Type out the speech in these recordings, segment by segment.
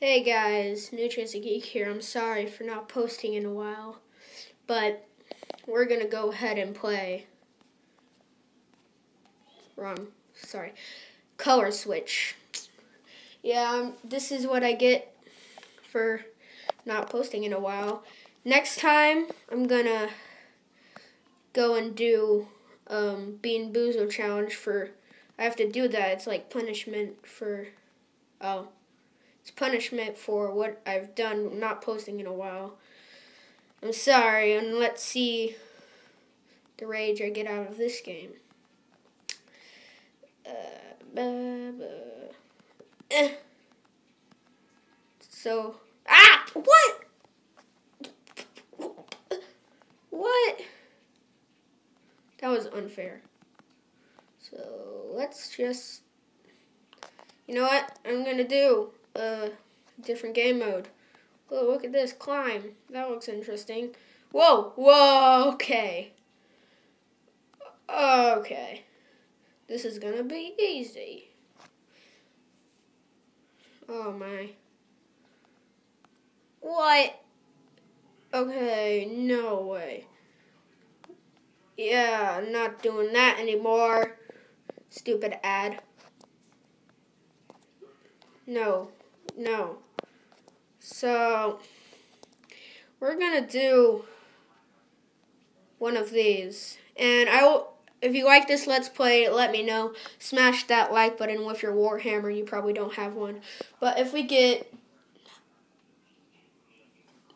Hey guys, Nutrients a Geek here. I'm sorry for not posting in a while, but we're gonna go ahead and play. Wrong, sorry. Color Switch. Yeah, um, this is what I get for not posting in a while. Next time, I'm gonna go and do um, Bean Boozle challenge for. I have to do that. It's like punishment for. Oh. It's punishment for what I've done not posting in a while. I'm sorry, and let's see the rage I get out of this game. Uh, buh, buh. Eh. So, ah, what? What? That was unfair. So let's just, you know what I'm gonna do a different game mode. Oh, look at this climb. That looks interesting. Whoa, whoa, okay. Okay. This is gonna be easy. Oh my. What? Okay, no way. Yeah, I'm not doing that anymore. Stupid ad. No. No. So, we're going to do one of these. And I will, if you like this Let's Play, let me know. Smash that like button with your Warhammer. You probably don't have one. But if we get,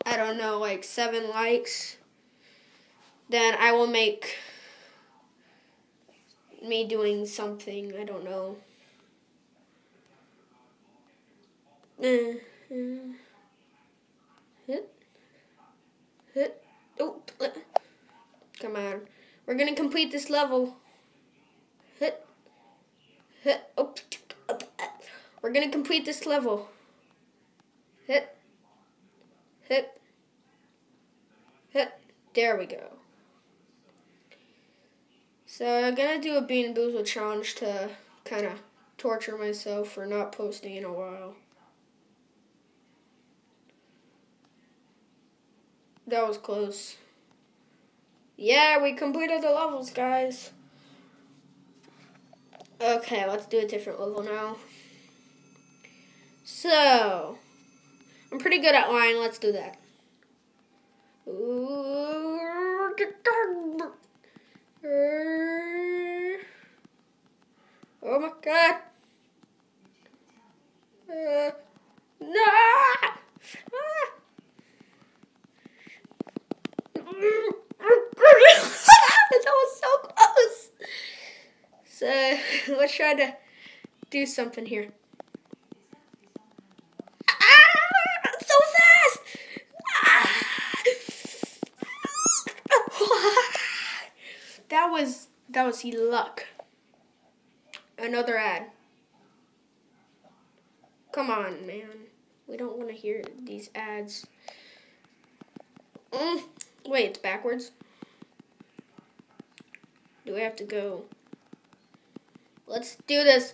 I don't know, like seven likes, then I will make me doing something. I don't know. Hit. Hit. Oh, come on. We're gonna complete this level. Hit. Hit. Oh, we're gonna complete this level. Hit. Hit. Hit. There we go. So I'm gonna do a Bean Boozle challenge to kind of torture myself for not posting in a while. That was close. Yeah, we completed the levels, guys. Okay, let's do a different level now. So, I'm pretty good at lying. Let's do that. Oh my god. Uh, no! Ah! that was so close. So let's try to do something here. Ah, so fast! Ah. that was that was luck. Another ad. Come on, man. We don't want to hear these ads. Mm. Wait, it's backwards? Do we have to go? Let's do this.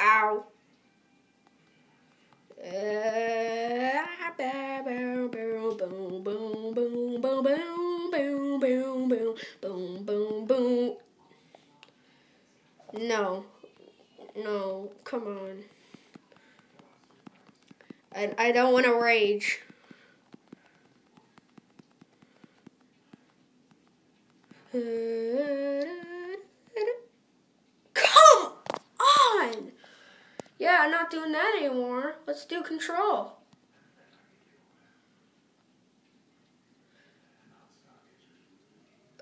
Ow. No. No, come on. I, I don't want to rage. Come on! Yeah, I'm not doing that anymore. Let's do control.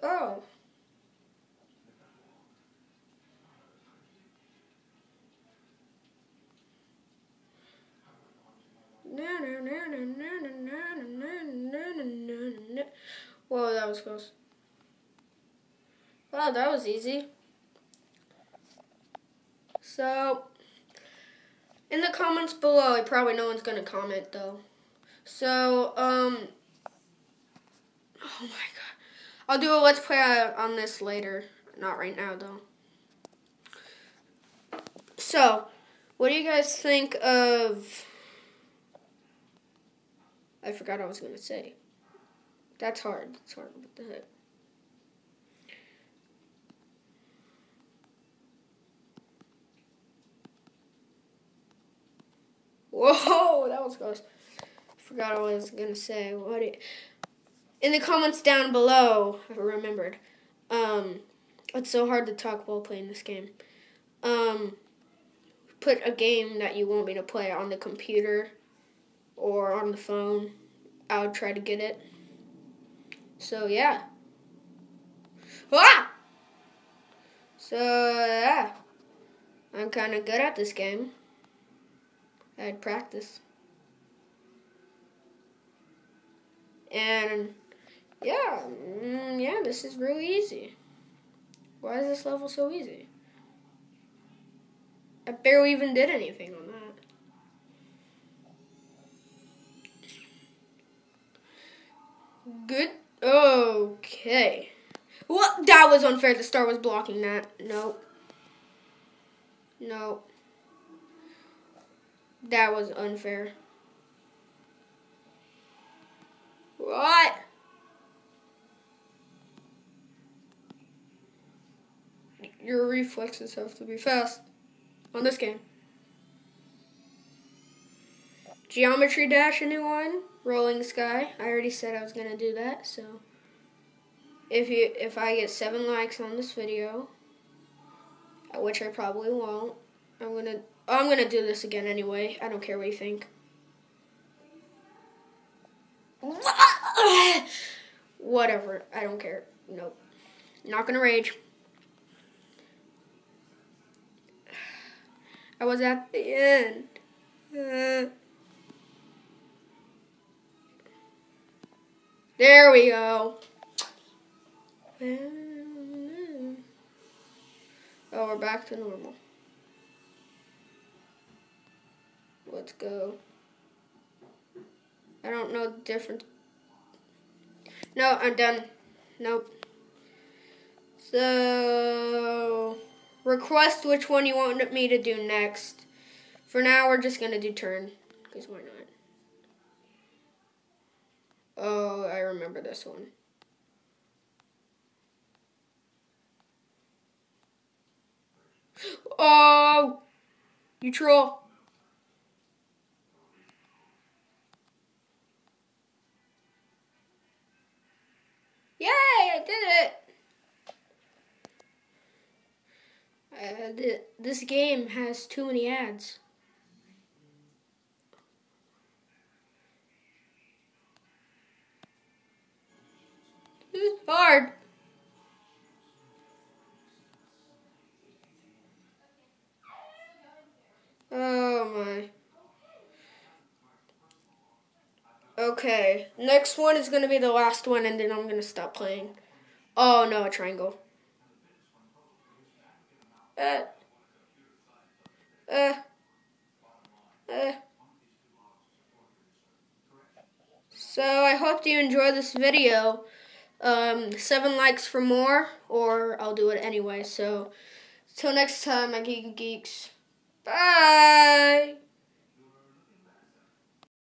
Oh. Whoa, that was close. Wow, that was easy. So, in the comments below, probably no one's going to comment though. So, um, oh my god. I'll do a let's play on this later. Not right now though. So, what do you guys think of I forgot I was going to say. That's hard. That's hard. What the heck? Whoa, that was close. Forgot what I was gonna say. What? It, in the comments down below, I remembered. Um, it's so hard to talk while playing this game. Um, put a game that you want me to play on the computer or on the phone. I would try to get it. So yeah. Ah! So yeah. I'm kind of good at this game. I'd practice. And yeah, mm, yeah, this is really easy. Why is this level so easy? I barely even did anything on that. Good. Okay. What? That was unfair. The star was blocking that. Nope. Nope. That was unfair. What? Your reflexes have to be fast on this game. Geometry Dash, a new one. Rolling Sky. I already said I was gonna do that, so if you if I get seven likes on this video, which I probably won't, I'm gonna I'm gonna do this again anyway. I don't care what you think. Whatever. I don't care. Nope. Not gonna rage. I was at the end. Uh, there we go. Oh, we're back to normal. Let's go. I don't know the difference. No, I'm done. Nope. So, request which one you want me to do next. For now, we're just going to do turn, because why not? Oh, I remember this one. Oh, you troll. Did it. Uh, this game has too many ads. This is hard. Oh my. Okay, next one is going to be the last one, and then I'm going to stop playing. Oh, no, a triangle. Uh. Uh. Uh. So, I hope you enjoy this video. Um, seven likes for more, or I'll do it anyway. So, till next time, my Geek Geeks. Bye!